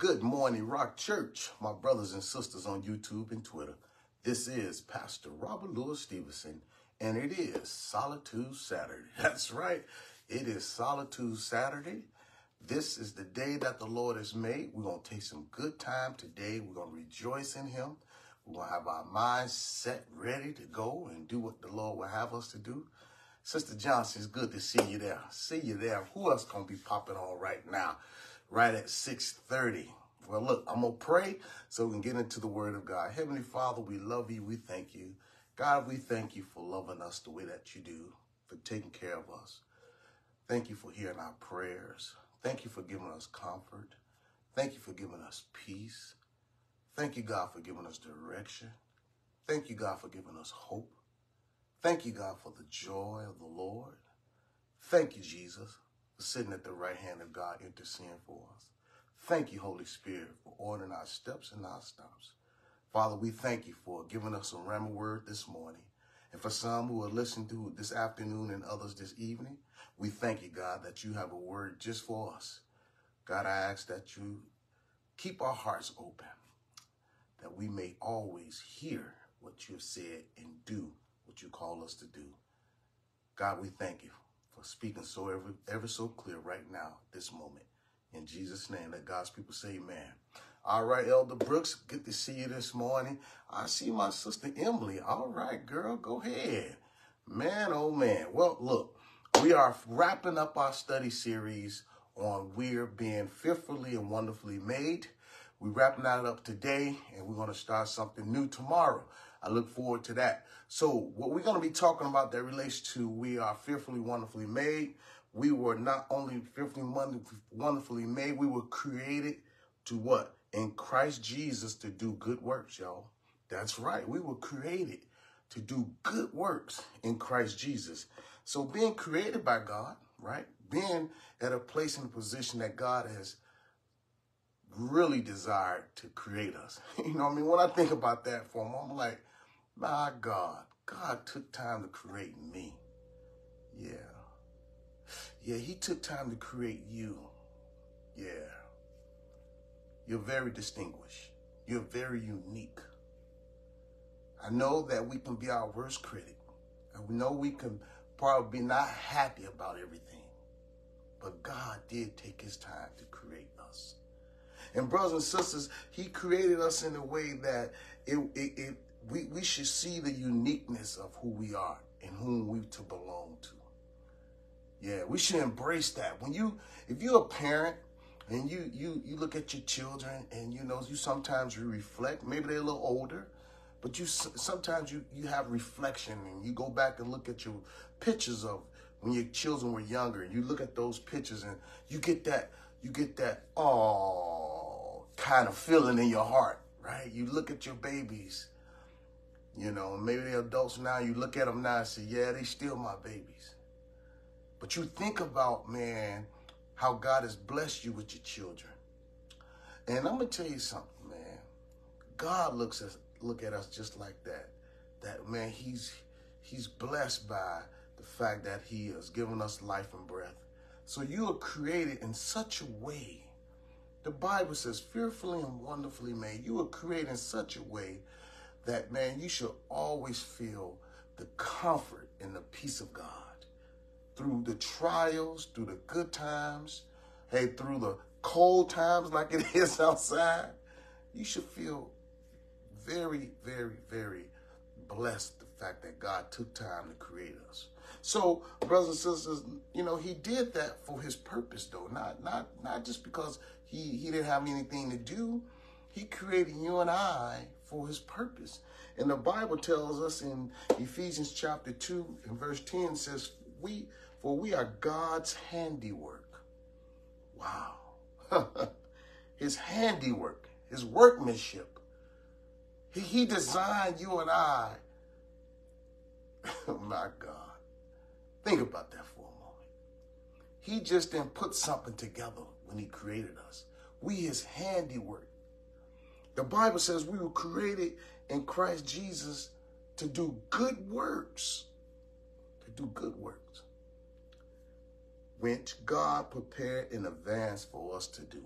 Good morning, Rock Church, my brothers and sisters on YouTube and Twitter. This is Pastor Robert Louis Stevenson, and it is Solitude Saturday. That's right, it is Solitude Saturday. This is the day that the Lord has made. We're going to take some good time today. We're going to rejoice in Him. We're going to have our minds set, ready to go and do what the Lord will have us to do. Sister Johnson, it's good to see you there. See you there. Who else going to be popping on right now? Right at 6.30. Well, look, I'm going to pray so we can get into the word of God. Heavenly Father, we love you. We thank you. God, we thank you for loving us the way that you do, for taking care of us. Thank you for hearing our prayers. Thank you for giving us comfort. Thank you for giving us peace. Thank you, God, for giving us direction. Thank you, God, for giving us hope. Thank you, God, for the joy of the Lord. Thank you, Jesus, sitting at the right hand of God interceding for us. Thank you, Holy Spirit, for ordering our steps and our stops. Father, we thank you for giving us a rhema word this morning. And for some who are listening to this afternoon and others this evening, we thank you, God, that you have a word just for us. God, I ask that you keep our hearts open, that we may always hear what you have said and do what you call us to do. God, we thank you for speaking so ever, ever so clear right now, this moment. In Jesus' name, let God's people say amen. All right, Elder Brooks, good to see you this morning. I see my sister Emily. All right, girl, go ahead. Man, oh man. Well, look, we are wrapping up our study series on We're Being Fearfully and Wonderfully Made. We're wrapping that up today, and we're going to start something new tomorrow. I look forward to that. So what we're going to be talking about that relates to we are fearfully, wonderfully made. We were not only fearfully, wonderfully made, we were created to what? In Christ Jesus to do good works, y'all. That's right. We were created to do good works in Christ Jesus. So being created by God, right? Being at a place and position that God has really desired to create us. You know what I mean? When I think about that for a moment, I'm like, my God, God took time to create me. Yeah. Yeah, he took time to create you. Yeah. You're very distinguished. You're very unique. I know that we can be our worst critic. We know we can probably be not happy about everything. But God did take his time to create us. And brothers and sisters, he created us in a way that it, it, it we, we should see the uniqueness of who we are and whom we to belong to. Yeah, we should embrace that. When you, if you're a parent and you you you look at your children and you know you sometimes you reflect. Maybe they're a little older, but you sometimes you you have reflection and you go back and look at your pictures of when your children were younger. And You look at those pictures and you get that you get that oh kind of feeling in your heart, right? You look at your babies you know, maybe they're adults now. You look at them now and say, yeah, they still my babies. But you think about, man, how God has blessed you with your children. And I'm going to tell you something, man. God looks at, look at us just like that. That, man, he's, he's blessed by the fact that he has given us life and breath. So you are created in such a way. The Bible says, fearfully and wonderfully made. You were created in such a way that, man, you should always feel the comfort and the peace of God through the trials, through the good times, hey, through the cold times like it is outside. You should feel very, very, very blessed the fact that God took time to create us. So, brothers and sisters, you know, he did that for his purpose though, not not not just because he he didn't have anything to do. He created you and I for his purpose. And the Bible tells us in Ephesians chapter 2 and verse 10 says, "We for we are God's handiwork." Wow. his handiwork, his workmanship. He, he designed you and I. my God. Think about that for a moment. He just didn't put something together when he created us. We his handiwork. The Bible says we were created in Christ Jesus to do good works. To do good works. Which God prepared in advance for us to do.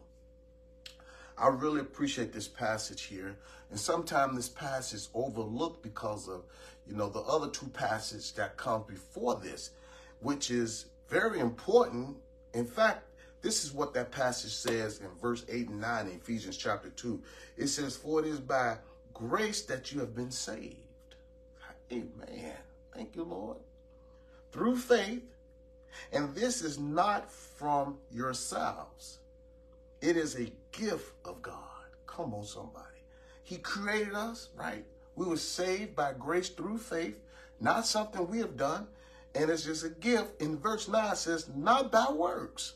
I really appreciate this passage here. And sometimes this passage is overlooked because of, you know, the other two passages that come before this, which is very important. In fact, this is what that passage says in verse 8 and 9 in Ephesians chapter 2. It says, For it is by grace that you have been saved. Amen. Thank you, Lord. Through faith, and this is not from yourselves. It is a gift of God. Come on, somebody. He created us, right? We were saved by grace through faith, not something we have done. And it's just a gift. In verse 9 says, not by works,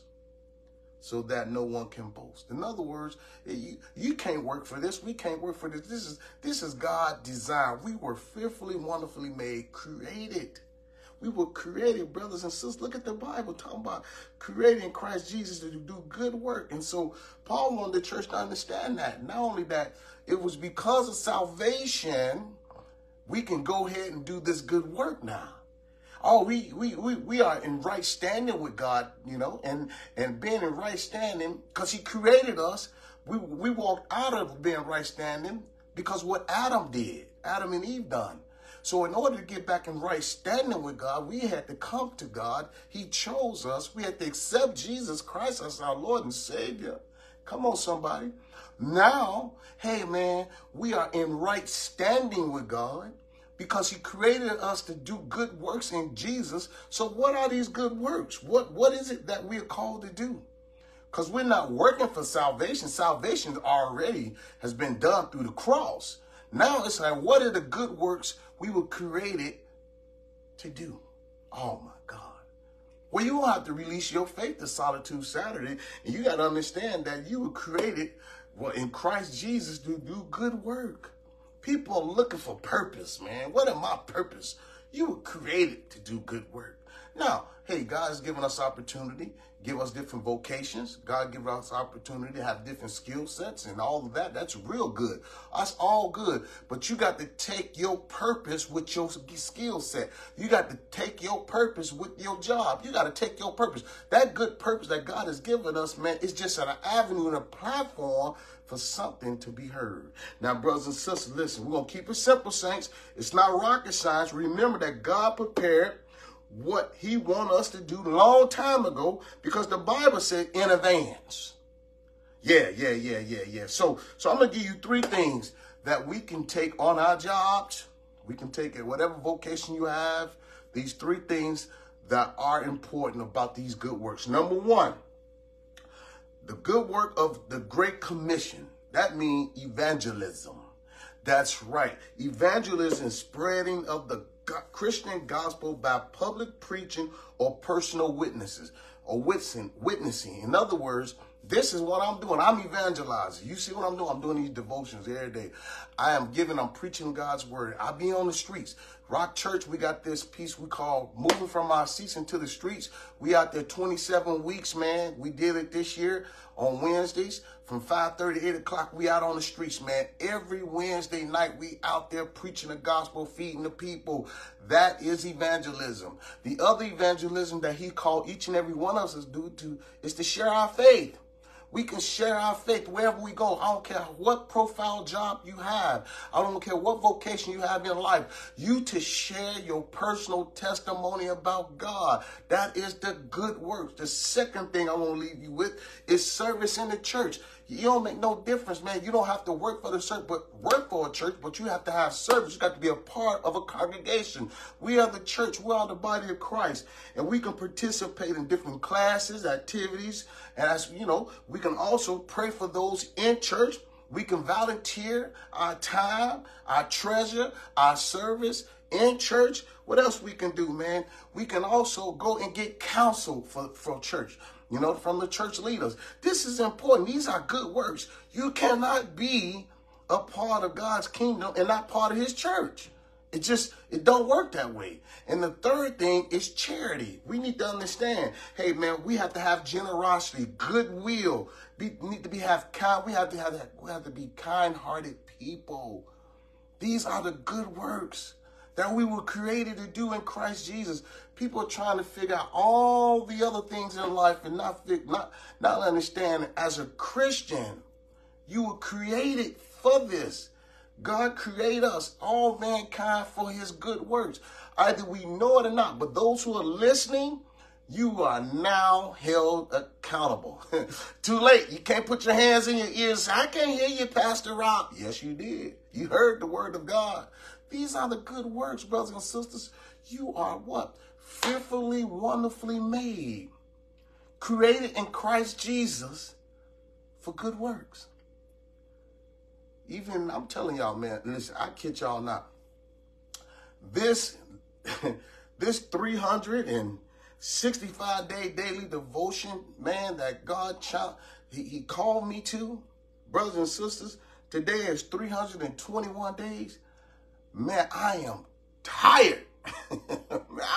so that no one can boast. In other words, eh, you, you can't work for this. We can't work for this. This is this is God designed. We were fearfully, wonderfully made, created. We were created, brothers and sisters. Look at the Bible talking about creating Christ Jesus to do good work. And so Paul wanted the church to understand that. Not only that, it was because of salvation, we can go ahead and do this good work now. Oh, we, we, we, we are in right standing with God, you know, and, and being in right standing because he created us. We, we walked out of being right standing because what Adam did, Adam and Eve done. So in order to get back in right standing with God, we had to come to God. He chose us. We had to accept Jesus Christ as our Lord and Savior. Come on, somebody. Now, hey man, we are in right standing with God because he created us to do good works in Jesus. So what are these good works? What what is it that we are called to do? Because we're not working for salvation. Salvation already has been done through the cross. Now it's like, what are the good works we were created to do. Oh my God. Well, you have to release your faith to Solitude Saturday, and you got to understand that you were created well, in Christ Jesus to do good work. People are looking for purpose, man. What is my purpose? You were created to do good work. Now, hey, God's given us opportunity give us different vocations. God give us opportunity to have different skill sets and all of that. That's real good. That's all good. But you got to take your purpose with your skill set. You got to take your purpose with your job. You got to take your purpose. That good purpose that God has given us, man, is just an avenue and a platform for something to be heard. Now, brothers and sisters, listen, we're going to keep it simple, saints. It's not rocket science. Remember that God prepared what he want us to do long time ago because the Bible said in advance. Yeah, yeah, yeah, yeah, yeah. So, so I'm gonna give you three things that we can take on our jobs. We can take it whatever vocation you have. These three things that are important about these good works. Number one, the good work of the Great Commission. That means evangelism. That's right. Evangelism, spreading of the Christian gospel by public preaching or personal witnesses or witnessing. In other words, this is what I'm doing. I'm evangelizing. You see what I'm doing? I'm doing these devotions every day. I am giving, I'm preaching God's word. I be on the streets. Rock Church, we got this piece we call Moving from Our Seats into the Streets. We out there 27 weeks, man. We did it this year on Wednesdays from 5.30 to 8 o'clock. We out on the streets, man. Every Wednesday night, we out there preaching the gospel, feeding the people. That is evangelism. The other evangelism that he called each and every one of us do to is to share our faith. We can share our faith wherever we go. I don't care what profile job you have. I don't care what vocation you have in life. You to share your personal testimony about God. That is the good works. The second thing I want to leave you with is service in the church. You don't make no difference, man. You don't have to work for the church, but work for a church, but you have to have service. You got to be a part of a congregation. We are the church. We are the body of Christ. And we can participate in different classes, activities. And as you know, we can also pray for those in church. We can volunteer our time, our treasure, our service in church. What else we can do, man? We can also go and get counsel for, for church you know, from the church leaders. This is important. These are good works. You cannot be a part of God's kingdom and not part of his church. It just, it don't work that way. And the third thing is charity. We need to understand, hey man, we have to have generosity, goodwill. We need to be have kind. We have to have that. We have to be kind-hearted people. These are the good works that we were created to do in Christ Jesus. People are trying to figure out all the other things in life and not not not understand as a Christian, You were created for this. God created us, all mankind, for his good works. Either we know it or not, but those who are listening, you are now held accountable. Too late. You can't put your hands in your ears. I can't hear you, Pastor Rob. Yes, you did. You heard the word of God. These are the good works, brothers and sisters. You are what? Fearfully, wonderfully made. Created in Christ Jesus for good works. Even, I'm telling y'all, man, listen, I kid y'all not. This, this 300 and 65 day daily devotion, man, that God child, he, he called me to, brothers and sisters. Today is 321 days. Man, I am tired.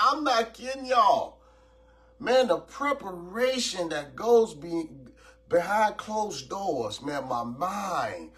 I'm not kidding y'all. Man, the preparation that goes be, behind closed doors, man, my mind,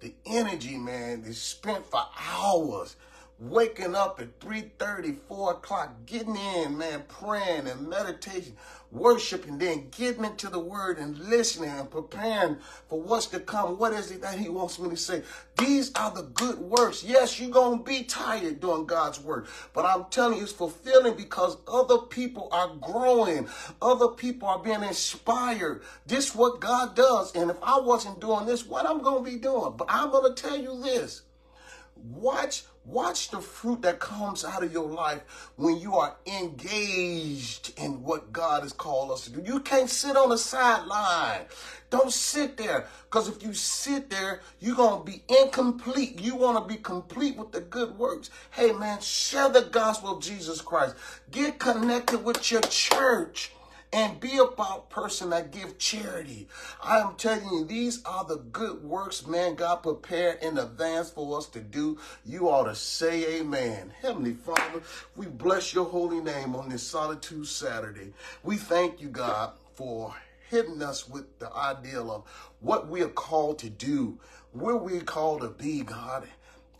the energy, man, is spent for hours waking up at 3.30, 4 o'clock, getting in, man, praying and meditation, worshiping, then getting into the word and listening and preparing for what's to come. What is it that he wants me to say? These are the good works. Yes, you're going to be tired doing God's work, but I'm telling you, it's fulfilling because other people are growing. Other people are being inspired. This is what God does. And if I wasn't doing this, what I'm going to be doing? But I'm going to tell you this. Watch Watch the fruit that comes out of your life when you are engaged in what God has called us to do. You can't sit on the sideline. Don't sit there. Because if you sit there, you're going to be incomplete. You want to be complete with the good works. Hey, man, share the gospel of Jesus Christ. Get connected with your church and be about person that give charity. I am telling you, these are the good works, man, God prepared in advance for us to do. You ought to say amen. Heavenly Father, we bless your holy name on this Solitude Saturday. We thank you, God, for hitting us with the ideal of what we are called to do, where we're called to be, God.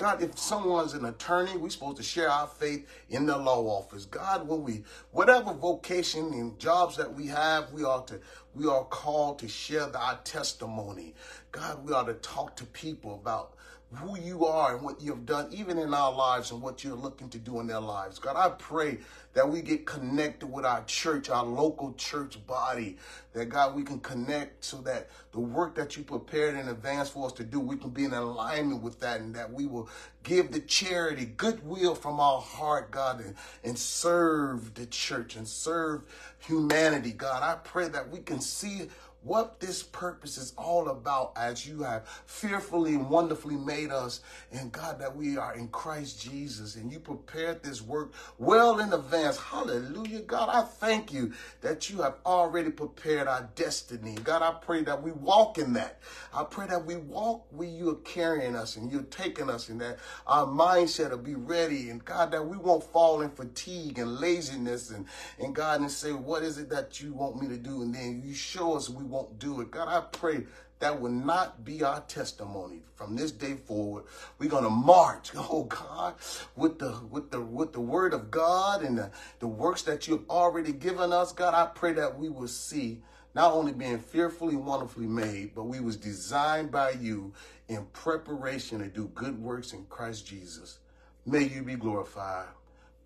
God, if someone's an attorney, we're supposed to share our faith in the law office. God, when we, whatever vocation and jobs that we have, we ought to, we are called to share our testimony. God, we ought to talk to people about who you are and what you've done, even in our lives and what you're looking to do in their lives. God, I pray that we get connected with our church, our local church body, that God, we can connect so that the work that you prepared in advance for us to do, we can be in alignment with that and that we will give the charity, goodwill from our heart, God, and, and serve the church and serve humanity, God. I pray that we can see what this purpose is all about as you have fearfully and wonderfully made us. And God, that we are in Christ Jesus and you prepared this work well in advance. Hallelujah. God, I thank you that you have already prepared our destiny. God, I pray that we walk in that. I pray that we walk where you are carrying us and you're taking us and that our mindset will be ready. And God, that we won't fall in fatigue and laziness and, and God, and say, what is it that you want me to do? And then you show us we won't do it. God, I pray that will not be our testimony from this day forward. We're gonna march, oh God, with the with the with the word of God and the, the works that you've already given us. God, I pray that we will see not only being fearfully, wonderfully made, but we was designed by you in preparation to do good works in Christ Jesus. May you be glorified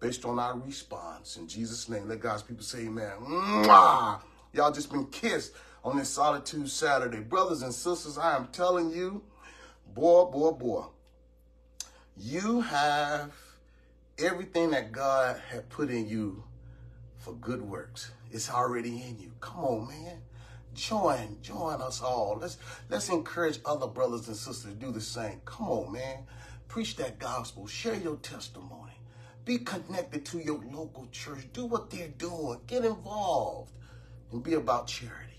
based on our response. In Jesus' name, let God's people say amen. Mwah! Y'all just been kissed on this Solitude Saturday. Brothers and sisters, I am telling you, boy, boy, boy, you have everything that God had put in you for good works. It's already in you. Come on, man. Join, join us all. Let's let's encourage other brothers and sisters to do the same. Come on, man. Preach that gospel. Share your testimony. Be connected to your local church. Do what they're doing. Get involved and be about charity.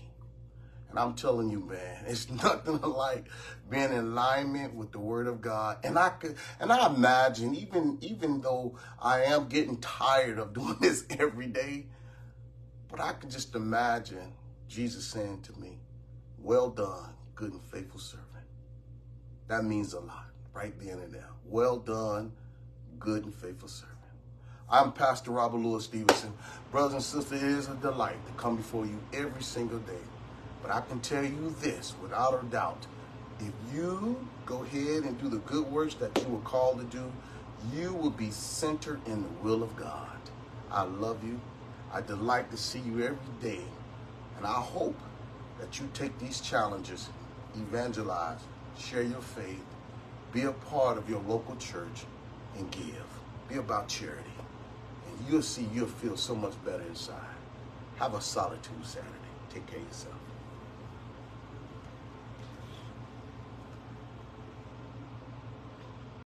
And I'm telling you, man, it's nothing like being in alignment with the word of God. And I could, and I imagine, even, even though I am getting tired of doing this every day, but I could just imagine Jesus saying to me, well done, good and faithful servant. That means a lot right then and there. Well done, good and faithful servant. I'm Pastor Robert Lewis Stevenson. Brothers and sisters, it is a delight to come before you every single day. But I can tell you this without a doubt if you go ahead and do the good works that you were called to do, you will be centered in the will of God. I love you. I delight to see you every day. And I hope that you take these challenges, evangelize, share your faith, be a part of your local church, and give. Be about charity. And you'll see you'll feel so much better inside. Have a solitude Saturday. Take care of yourself.